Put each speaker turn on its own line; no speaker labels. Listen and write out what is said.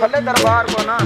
फले दरबार को ना।